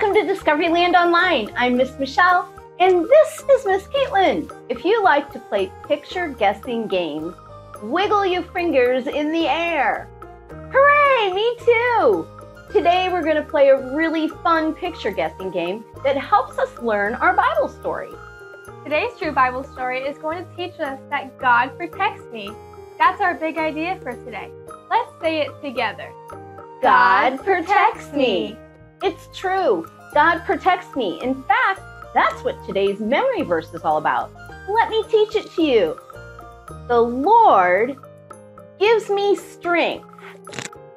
Welcome to Discoveryland Online. I'm Miss Michelle, and this is Miss Caitlin. If you like to play picture guessing games, wiggle your fingers in the air. Hooray, me too! Today we're going to play a really fun picture guessing game that helps us learn our Bible story. Today's true Bible story is going to teach us that God protects me. That's our big idea for today. Let's say it together. God protects me. It's true. God protects me. In fact, that's what today's memory verse is all about. Let me teach it to you. The Lord gives me strength.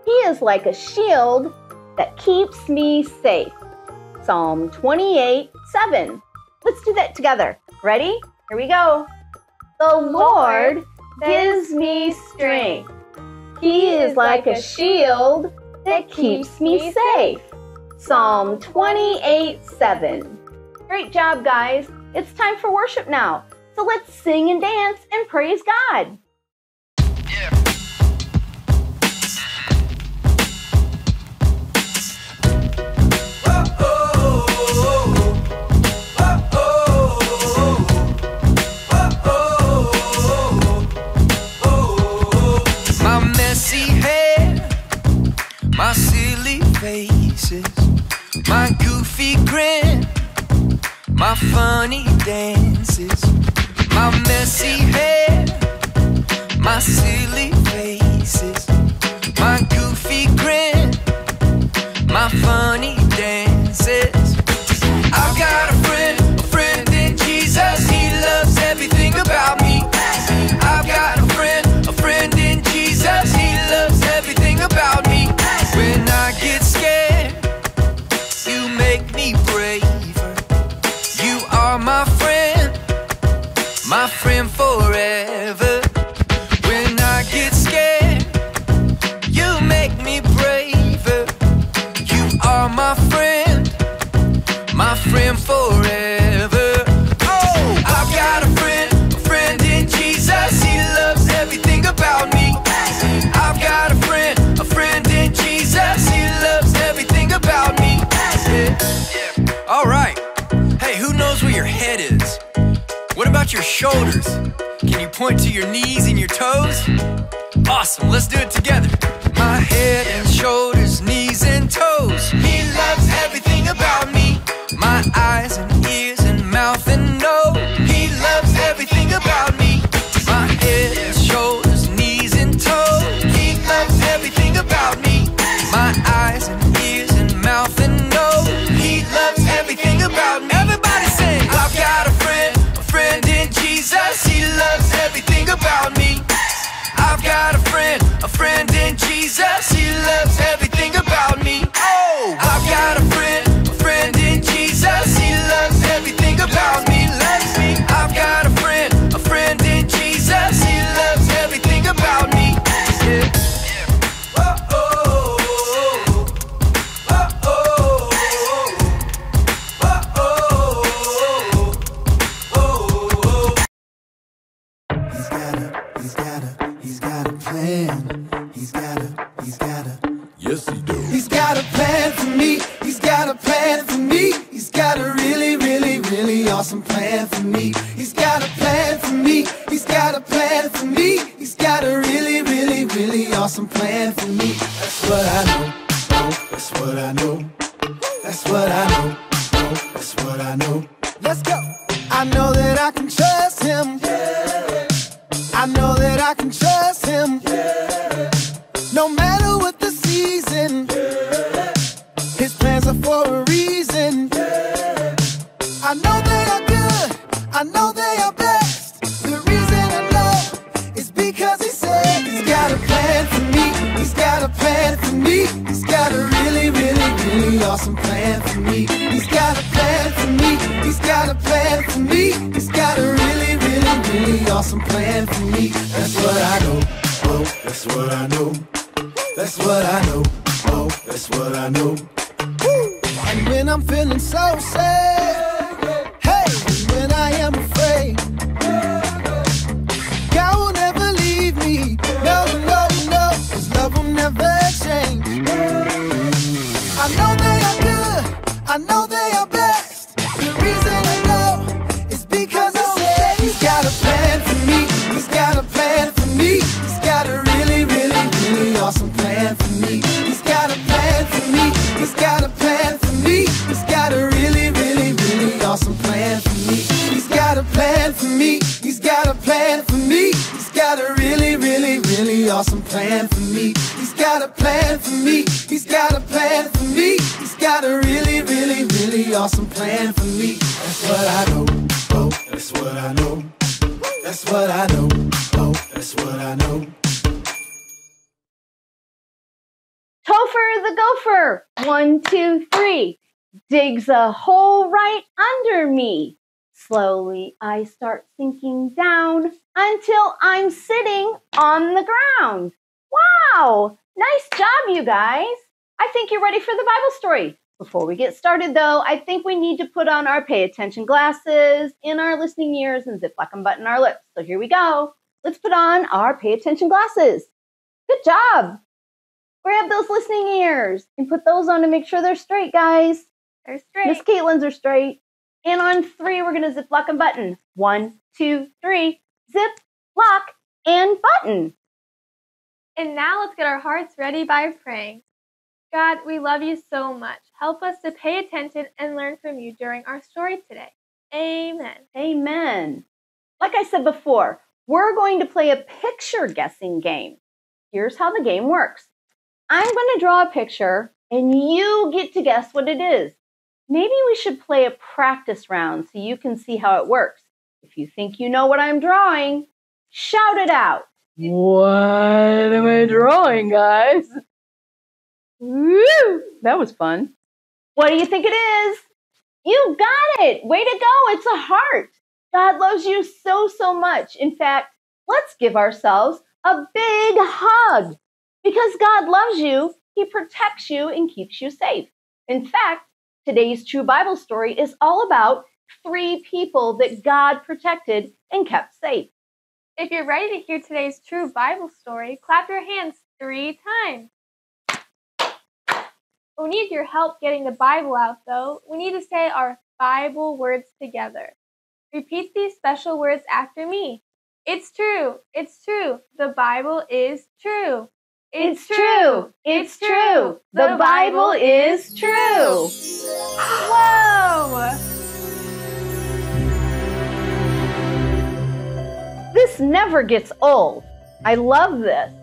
He is like a shield that keeps me safe. Psalm 28 7. Let's do that together. Ready? Here we go. The Lord gives me strength. He is like a shield that keeps me safe. Psalm 28 7. Great job, guys. It's time for worship now. So let's sing and dance and praise God. My my funny dances, my messy hair, my silly shoulders? Can you point to your knees and your toes? Awesome, let's do it together. My head and shoulders, Jesus. Awesome plan for me. He's got a I know they are best. The reason I know is because he said he's got a plan for me. He's got a plan for me. He's got a really, really, really awesome plan for me. He's got a plan for me. He's got a plan for me. He's got a really, really, really awesome plan for me. That's what I know. Oh, that's what I know. That's what I know. Oh, that's what I know. And when I'm feeling so sad, awesome plan for me. He's got a plan for me. He's got a plan for me. He's got a really, really, really awesome plan for me. That's what I know. Oh, that's what I know. That's what I know. Oh, that's what I know. Topher the gopher, one, two, three, digs a hole right under me. Slowly I start sinking down until I'm sitting on the ground. Wow! Nice job, you guys. I think you're ready for the Bible story. Before we get started, though, I think we need to put on our pay attention glasses in our listening ears and zip lock and button our lips. So here we go. Let's put on our pay attention glasses. Good job. Grab those listening ears and put those on to make sure they're straight, guys. They're straight. Miss Caitlin's are straight. And on three, we're going to zip lock and button. One, two, three. Zip, lock, and button. And now let's get our hearts ready by praying. God, we love you so much. Help us to pay attention and learn from you during our story today. Amen. Amen. Like I said before, we're going to play a picture guessing game. Here's how the game works I'm going to draw a picture, and you get to guess what it is. Maybe we should play a practice round so you can see how it works. If you think you know what I'm drawing, shout it out. What am I drawing, guys? Woo! That was fun. What do you think it is? You got it! Way to go! It's a heart. God loves you so, so much. In fact, let's give ourselves a big hug. Because God loves you, He protects you and keeps you safe. In fact, today's true Bible story is all about three people that God protected and kept safe. If you're ready to hear today's true Bible story, clap your hands three times. We need your help getting the Bible out, though. We need to say our Bible words together. Repeat these special words after me. It's true. It's true. The Bible is true. It's true. It's true. The Bible is true. Whoa! This never gets old. I love this.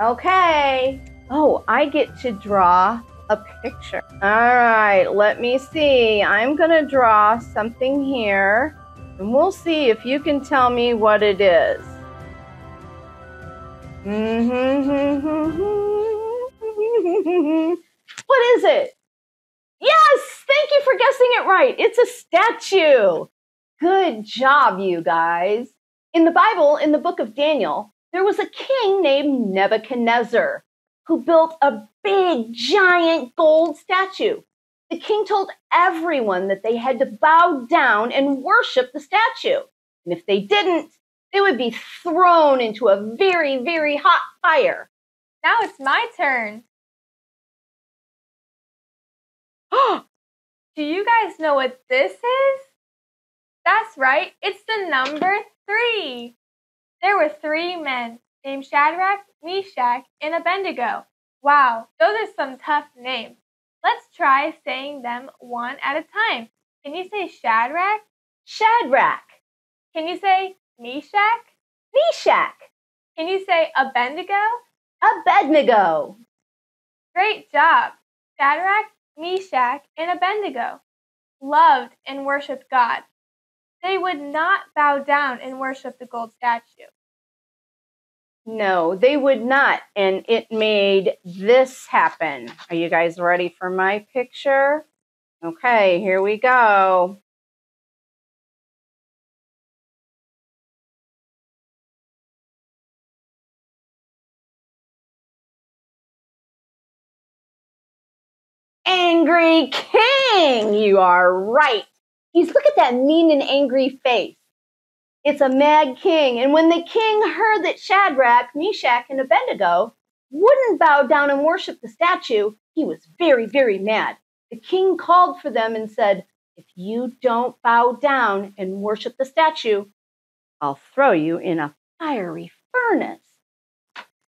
Okay. Oh, I get to draw a picture. All right, let me see. I'm going to draw something here, and we'll see if you can tell me what it is. what is it? Yes, thank you for guessing it right. It's a statue. Good job, you guys. In the Bible, in the book of Daniel, there was a king named Nebuchadnezzar who built a big, giant gold statue. The king told everyone that they had to bow down and worship the statue. And if they didn't, they would be thrown into a very, very hot fire. Now it's my turn. Do you guys know what this is? That's right, it's the number three. There were three men named Shadrach, Meshach, and Abednego. Wow, those are some tough names. Let's try saying them one at a time. Can you say Shadrach? Shadrach, Can you say Meshach? Meshach, Can you say Abednego? Abednego. Great job. Shadrach, Meshach, and Abednego loved and worshiped God. They would not bow down and worship the gold statue. No, they would not. And it made this happen. Are you guys ready for my picture? Okay, here we go. Angry King! You are right. He's look at that mean and angry face. It's a mad king. And when the king heard that Shadrach, Meshach, and Abednego wouldn't bow down and worship the statue, he was very, very mad. The king called for them and said, If you don't bow down and worship the statue, I'll throw you in a fiery furnace.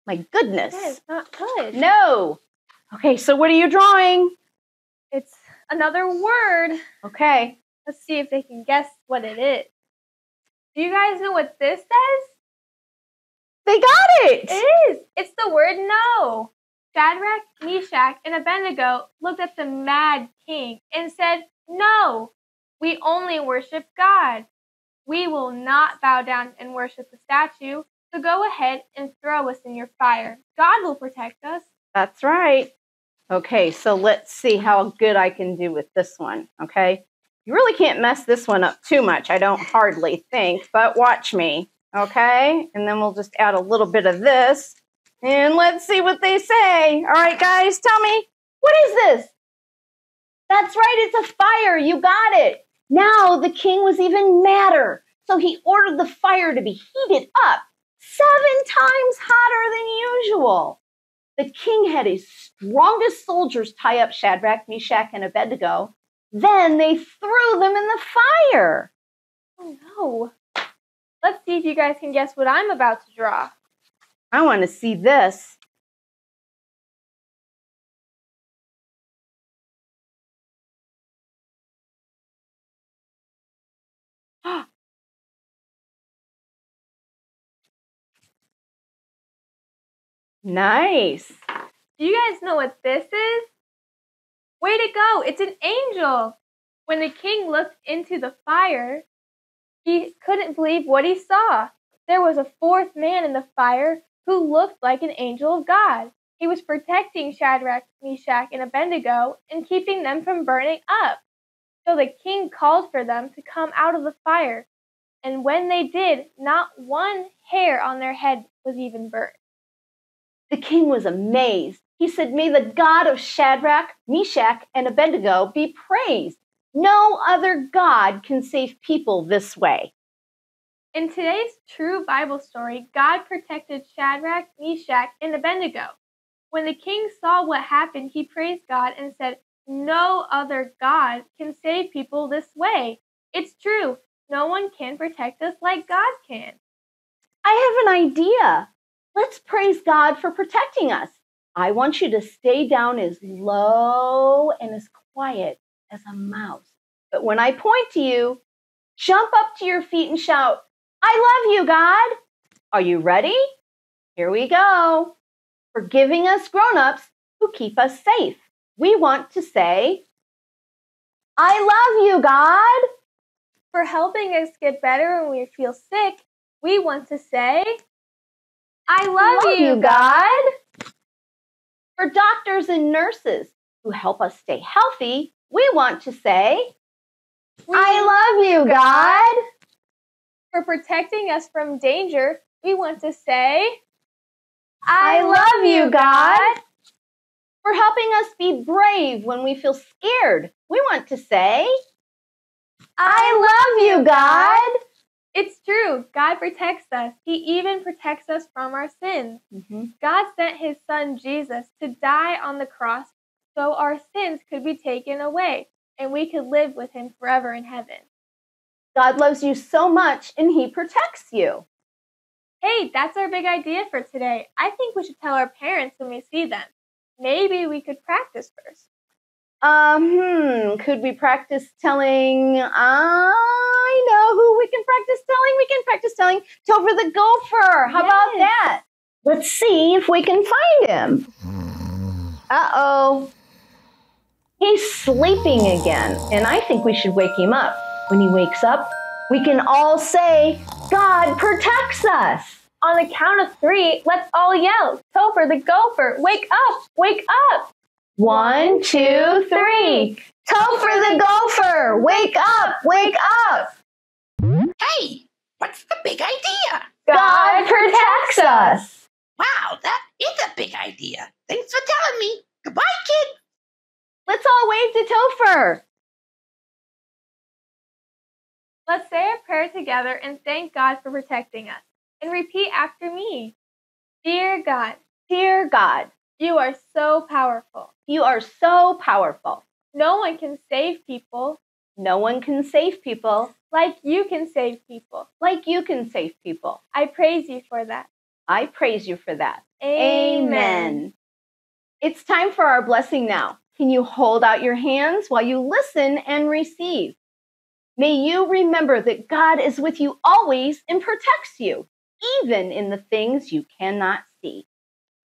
My goodness. That is not good. No. Okay, so what are you drawing? It's another word. Okay. Let's see if they can guess what it is. Do you guys know what this says? They got it. It is. It's the word no. Shadrach, Meshach, and Abednego looked at the mad king and said, No, we only worship God. We will not bow down and worship the statue. So go ahead and throw us in your fire. God will protect us. That's right. Okay, so let's see how good I can do with this one. Okay. You really can't mess this one up too much, I don't hardly think, but watch me. Okay. And then we'll just add a little bit of this. And let's see what they say. All right, guys, tell me, what is this? That's right, it's a fire. You got it. Now the king was even madder. So he ordered the fire to be heated up seven times hotter than usual. The king had his strongest soldiers tie up Shadrach, Meshach, and Abednego. Then they threw them in the fire. Oh no. Let's see if you guys can guess what I'm about to draw. I want to see this. Nice. Do you guys know what this is? Way to go! It's an angel! When the king looked into the fire, he couldn't believe what he saw. There was a fourth man in the fire who looked like an angel of God. He was protecting Shadrach, Meshach, and Abednego and keeping them from burning up. So the king called for them to come out of the fire. And when they did, not one hair on their head was even burnt. The king was amazed. He said, May the God of Shadrach, Meshach, and Abednego be praised. No other God can save people this way. In today's true Bible story, God protected Shadrach, Meshach, and Abednego. When the king saw what happened, he praised God and said, No other God can save people this way. It's true. No one can protect us like God can. I have an idea. Let's praise God for protecting us. I want you to stay down as low and as quiet as a mouse. But when I point to you, jump up to your feet and shout, I love you, God. Are you ready? Here we go. For giving us grown ups who keep us safe. We want to say, I love you, God. For helping us get better when we feel sick, we want to say, I love, love you, God. For doctors and nurses who help us stay healthy, we want to say, I love you, God. For protecting us from danger, we want to say, I love you, God. For helping us be brave when we feel scared, we want to say, I love you, God. It's true. God protects us. He even protects us from our sins. Mm-hmm. God sent his son Jesus to die on the cross so our sins could be taken away and we could live with him forever in heaven. God loves you so much and he protects you. Hey, that's our big idea for today. I think we should tell our parents when we see them. Maybe we could practice first. Um, hmm, could we practice telling? I know who we can practice telling. We can practice telling Topher the gopher. How about that? Let's see if we can find him. Uh oh. He's sleeping again, and I think we should wake him up. When he wakes up, we can all say, God protects us. On the count of three, let's all yell, Topher the gopher, wake up, wake up. One, two, three. Topher the gopher, wake up, wake up. Hey, what's the big idea? God protects us. Wow, that is a big idea. Thanks for telling me. Goodbye, kid. Let's all wave to Topher. Let's say a prayer together and thank God for protecting us. And repeat after me. Dear God, Dear God, you are so powerful. you are so powerful. No one can save people No one can save people like you can save people. like you can save people. I praise you for that. I praise you for that. Amen. It's time for our blessing now. Can you hold out your hands while you listen and receive? May you remember that God is with you always and protects you. even in the things you cannot see.